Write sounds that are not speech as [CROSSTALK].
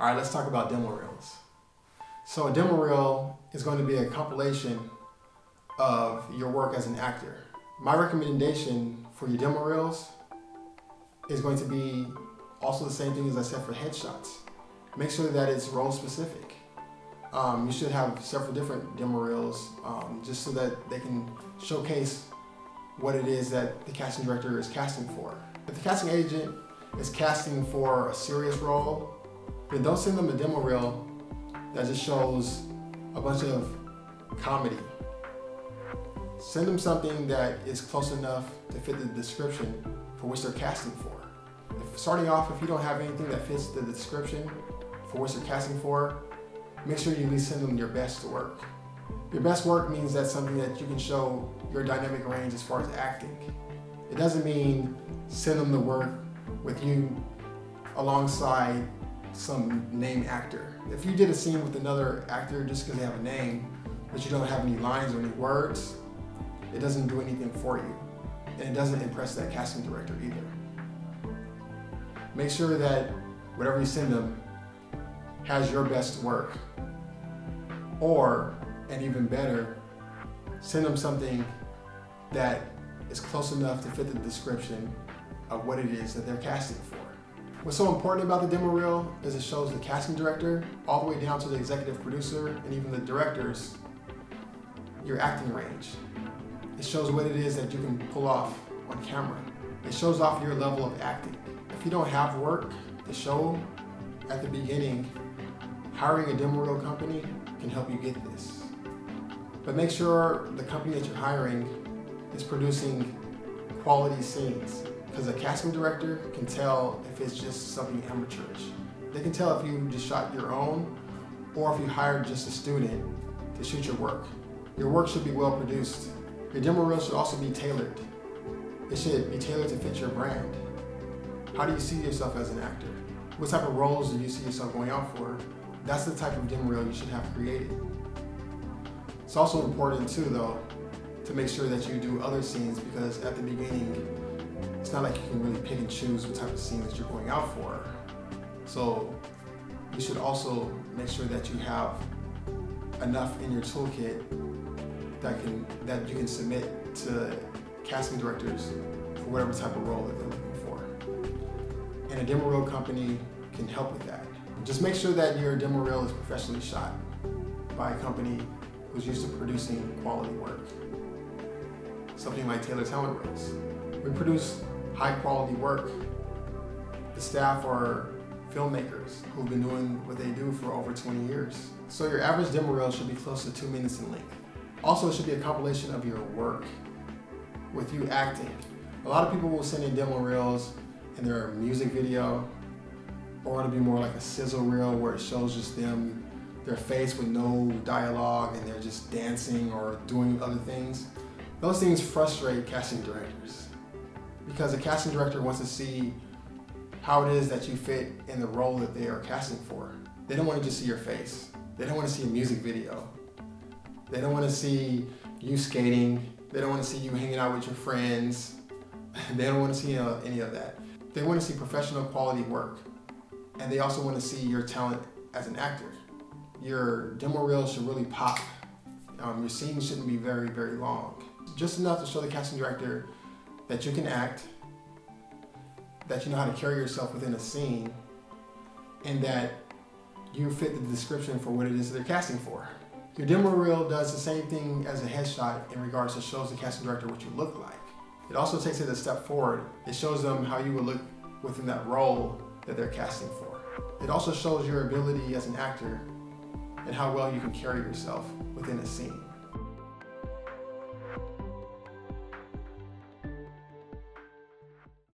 All right, let's talk about demo reels. So a demo reel is going to be a compilation of your work as an actor. My recommendation for your demo reels is going to be also the same thing as I said for headshots. Make sure that it's role specific. Um, you should have several different demo reels um, just so that they can showcase what it is that the casting director is casting for. If the casting agent is casting for a serious role then don't send them a demo reel that just shows a bunch of comedy. Send them something that is close enough to fit the description for which they're casting for. If, starting off, if you don't have anything that fits the description for which they're casting for, make sure you at least send them your best work. Your best work means that's something that you can show your dynamic range as far as acting. It doesn't mean send them the work with you alongside some name actor. If you did a scene with another actor just because they have a name, but you don't have any lines or any words, it doesn't do anything for you. And it doesn't impress that casting director either. Make sure that whatever you send them has your best work. Or, and even better, send them something that is close enough to fit the description of what it is that they're casting for. What's so important about the demo reel is it shows the casting director all the way down to the executive producer and even the directors your acting range. It shows what it is that you can pull off on camera. It shows off your level of acting. If you don't have work to show at the beginning, hiring a demo reel company can help you get this. But make sure the company that you're hiring is producing quality scenes because a casting director can tell if it's just something amateurish. They can tell if you just shot your own or if you hired just a student to shoot your work. Your work should be well produced. Your demo reel should also be tailored. It should be tailored to fit your brand. How do you see yourself as an actor? What type of roles do you see yourself going out for? That's the type of demo reel you should have created. It's also important too though, to make sure that you do other scenes because at the beginning, it's not like you can really pick and choose what type of scene that you're going out for. So you should also make sure that you have enough in your toolkit that can that you can submit to casting directors for whatever type of role that they're looking for. And a demo reel company can help with that. Just make sure that your demo reel is professionally shot by a company who's used to producing quality work. Something like Taylor Talent Reels. We produce high quality work. The staff are filmmakers who've been doing what they do for over 20 years. So your average demo reel should be close to two minutes in length. Also, it should be a compilation of your work with you acting. A lot of people will send in demo reels in their music video, or it'll be more like a sizzle reel where it shows just them, their face with no dialogue and they're just dancing or doing other things. Those things frustrate casting directors because the casting director wants to see how it is that you fit in the role that they are casting for. They don't want to just see your face. They don't want to see a music video. They don't want to see you skating. They don't want to see you hanging out with your friends. [LAUGHS] they don't want to see any of that. They want to see professional quality work. And they also want to see your talent as an actor. Your demo reel should really pop. Um, your scene shouldn't be very, very long. Just enough to show the casting director that you can act, that you know how to carry yourself within a scene, and that you fit the description for what it is they're casting for. Your demo reel does the same thing as a headshot in regards to shows the casting director what you look like. It also takes it a step forward. It shows them how you would look within that role that they're casting for. It also shows your ability as an actor and how well you can carry yourself within a scene.